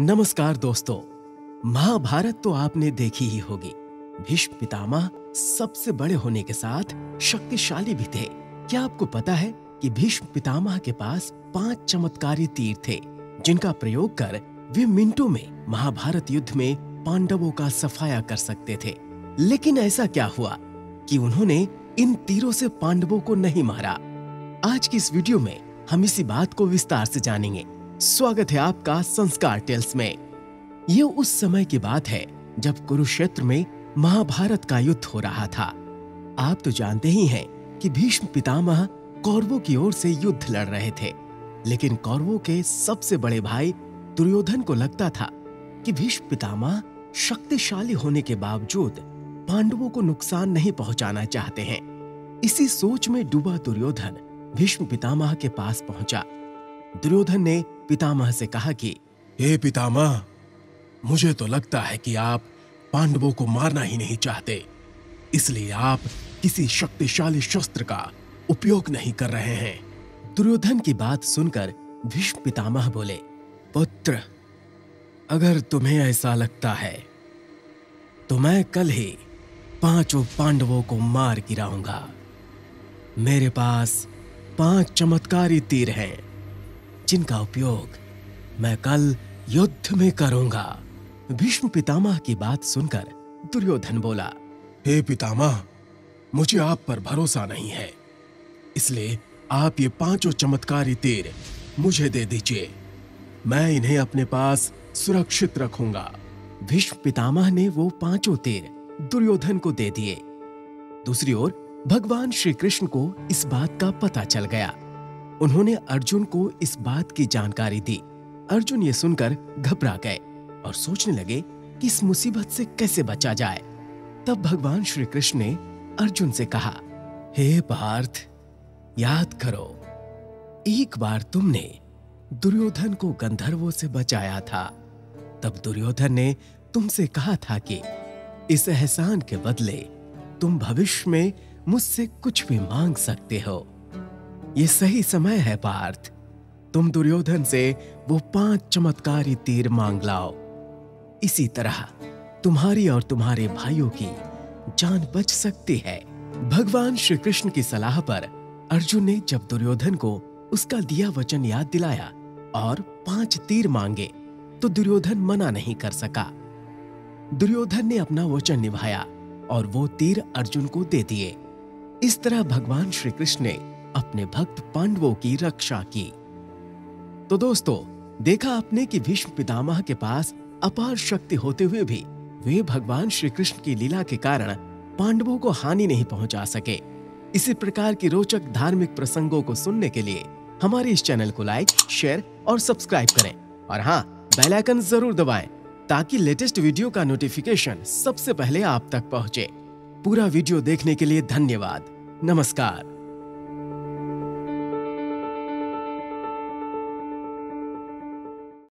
नमस्कार दोस्तों, महाभारत तो आपने देखी ही होगी। भीष्म पितामह सबसे बड़े होने के साथ शक्तिशाली भी थे। क्या आपको पता है कि भीष्म पितामह के पास पाँच चमत्कारी तीर थे, जिनका प्रयोग कर वे मिनटों में महाभारत युद्ध में पांडवों का सफाया कर सकते थे? लेकिन ऐसा क्या हुआ कि उन्होंने इन तीरों से पांडवों को नहीं मारा? आज की इस वीडियो में हम इसी बात को विस्तार से जानेंगे। स्वागत है आपका संस्कार टेल्स में। ये उस समय की बात है, जब कुरुक्षेत्र में महाभारत का युद्ध हो रहा था। आप तो जानते ही हैं कि भीष्म पितामह कौरवों की ओर से युद्ध लड़ रहे थे। लेकिन कौरवों के सबसे बड़े भाई दुर्योधन को लगता था कि भीष्म पितामह शक्तिशाली होने के बावजूद पांडवों को नुकसान नहीं पहुंचाना चाहते हैं। इसी सोच में डूबा दुर्योधन भीष्म पितामह के पास पहुँचा। दुर्योधन ने पितामह से कहा कि हे पितामह मुझे तो लगता है कि आप पांडवों को मारना ही नहीं चाहते। इसलिए आप किसी शक्तिशाली शस्त्र का उपयोग नहीं कर रहे हैं। दुर्योधन की बात सुनकर भीष्म पितामह बोले पुत्र अगर तुम्हें ऐसा लगता है तो मैं कल ही पाँचों पांडवों को मार गिराऊँगा। मेरे पास पाँच चमत्कारी तीर हैं। जिनका उपयोग मैं कल युद्ध में करूँगा। भीष्म पितामह की बात सुनकर दुर्योधन बोला हे पितामह मुझे आप पर भरोसा नहीं है। इसलिए आप ये पाँचों चमत्कारी तीर मुझे दे दीजिए। मैं इन्हें अपने पास सुरक्षित रखूँगा। भीष्म पितामह ने वो पाँचों तीर दुर्योधन को दे दिए। दूसरी ओर भगवान श्री कृष्ण को इस बात का पता चल गया उन्होंने अर्जुन को इस बात की जानकारी दी। अर्जुन ये सुनकर घबरा गए और सोचने लगे कि इस मुसीबत से कैसे बचा जाए। तब भगवान श्री कृष्ण ने अर्जुन से कहा, हे पार्थ, याद करो, एक बार तुमने दुर्योधन को गंधर्वों से बचाया था। तब दुर्योधन ने तुमसे कहा था कि इस एहसान के बदले तुम भविष्य में मुझसे कुछ भी मांग सकते हो। ये सही समय है, पार्थ। तुम दुर्योधन से वो पाँच चमत्कारी तीर मांग लाओ। इसी तरह तुम्हारी और तुम्हारे भाइयों की जान बच सकती है। भगवान श्री कृष्ण की सलाह पर अर्जुन ने जब दुर्योधन को उसका दिया वचन याद दिलाया और पाँच तीर मांगे तो दुर्योधन मना नहीं कर सका। दुर्योधन ने अपना वचन निभाया और वो तीर अर्जुन को दे दिए। इस तरह भगवान श्री कृष्ण ने अपने भक्त पांडवों की रक्षा की। तो दोस्तों, देखा आपने कि भीष्म पितामह के पास अपार शक्ति होते हुए भी वे भगवान श्री कृष्ण की लीला के कारण पांडवों को हानि नहीं पहुँचा सके। इसी प्रकार की रोचक धार्मिक प्रसंगों को सुनने के लिए हमारे इस चैनल को लाइक, शेयर और सब्सक्राइब करें। और हाँ बेल आइकन ज़रूर दबाएँ ताकि लेटेस्ट वीडियो का नोटिफिकेशन सबसे पहले आप तक पहुँचे। पूरा वीडियो देखने के लिए धन्यवाद। नमस्कार।